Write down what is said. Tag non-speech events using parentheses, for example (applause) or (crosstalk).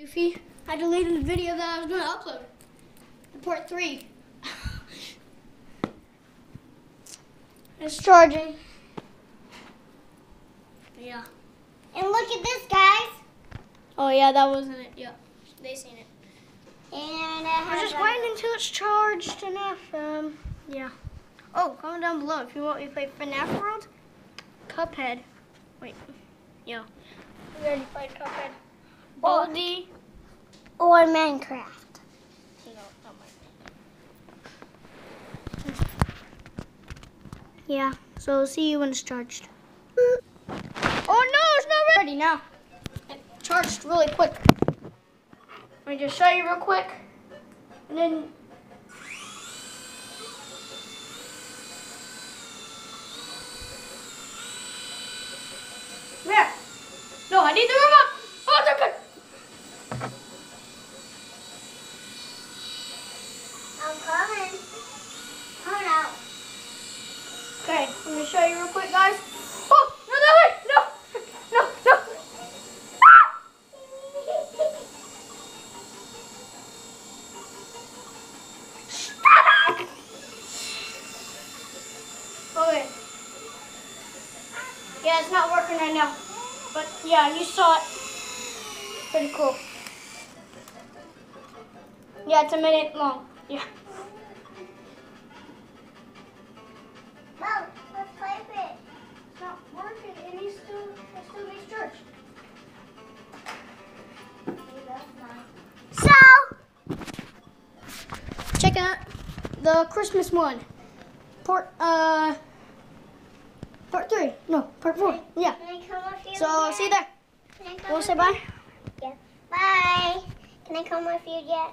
Goofy, I deleted the video that I was going to upload. Part 3. (laughs) it's charging. Yeah. And look at this, guys. Oh, yeah, that wasn't it. Yeah. They seen it. And We're has just waiting until it's charged enough. Um, yeah. Oh, comment down below if you want me to play FNAF World, Cuphead. Wait. Yeah. We already played Cuphead. Baldi. or Minecraft. No, not mine. Yeah, so see you when it's charged. Oh no, it's not ready now. It charged really quick. Let me just show you real quick. And then There. No, I need the remote. Oh, it's okay. Okay, let me show you real quick, guys. Oh, no, no, wait, no, no. Ah! Okay. Yeah, it's not working right now. But yeah, you saw it. Pretty cool. Yeah, it's a minute long. Yeah. Mom, let's play with it. It's not working. It needs to, it still needs charge. So, check out the Christmas one. Part uh part three. No, part four. Yeah. can I come with you? So see you there. Can I come You wanna with say you? bye? Yeah. Bye. Can I come with you yet?